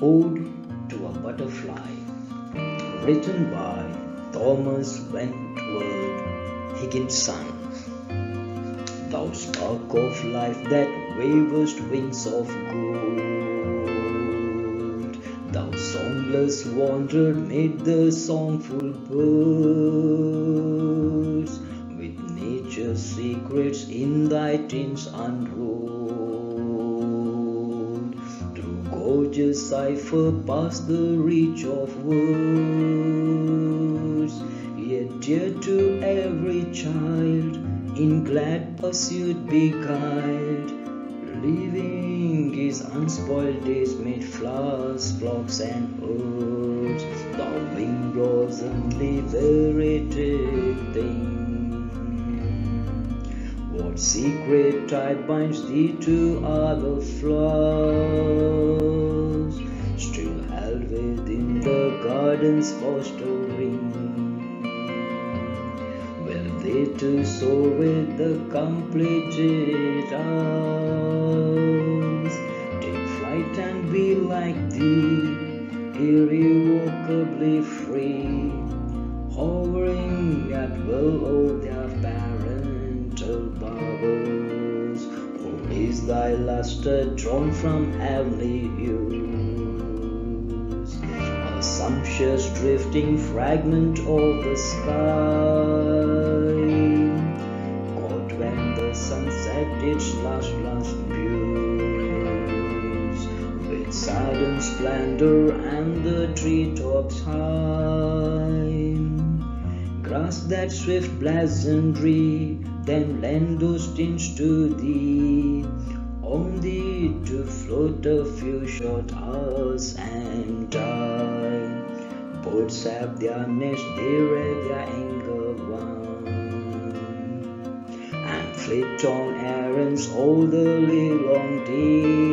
Ode to a Butterfly, written by Thomas Wentworth Higginson. Thou spark of life that wavest wings of gold, thou songless wanderer mid the songful birds, with nature's secrets in thy tints unrolled. Gorgeous cipher past the reach of words, yet dear to every child, in glad pursuit beguiled, living his unspoiled days mid flowers, flocks, and herds, thou winged blossom, liberated thing. What secret tie binds thee to other flowers, still held within the garden's fostering? Will they too soar with the completed hours? Take flight and be like thee, irrevocably free, hovering at will o'er their parental bowers. Or is thy luster drawn from heavenly hues? Sumptuous drifting fragment of the sky, caught when the sunset its last last views, with sudden splendor and the treetops high. Grasp that swift blazonry, then lend those tints to thee, only to float a few short hours and die. Birds have their nest, they rear their younger one, and flit on errands all the livelong day.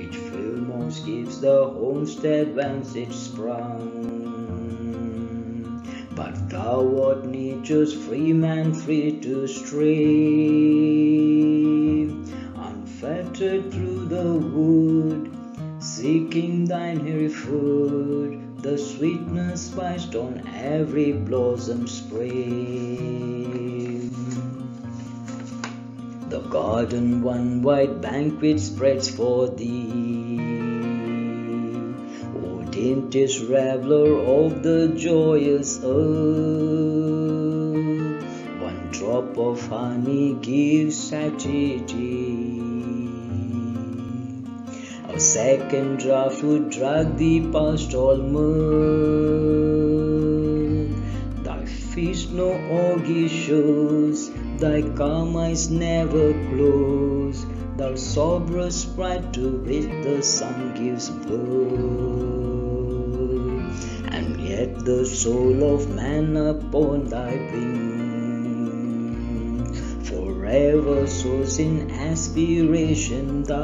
Each field mouse keeps the homestead whence it sprung. But thou art nature's free man, free to stray, unfettered through the wood, seeking thine hairy food, the sweetness spiced on every blossom spray. The garden one wide banquet spreads for thee. O daintiest reveler of the joyous earth, one drop of honey gives satiety. Second draught would drag thee past all mirth. Thy feast no orgy shows, thy calm eyes never close. Thou soberest sprite to which the sun gives birth, and yet the soul of man upon thy wings forever soars in aspiration. Thou,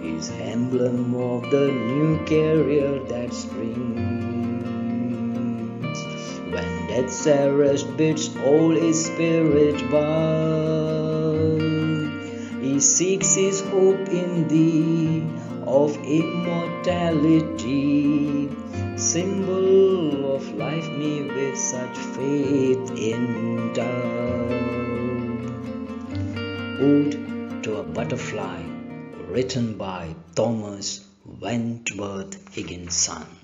his emblem of the new career that springs when death's arrest bids all his spirit bow. He seeks his hope in thee of immortality, symbol of life me with such faith endowed. Ode to a Butterfly, written by Thomas Wentworth Higginson.